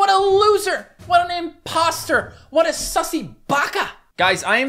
What a loser! What an imposter! What a sussy baka! Guys, I am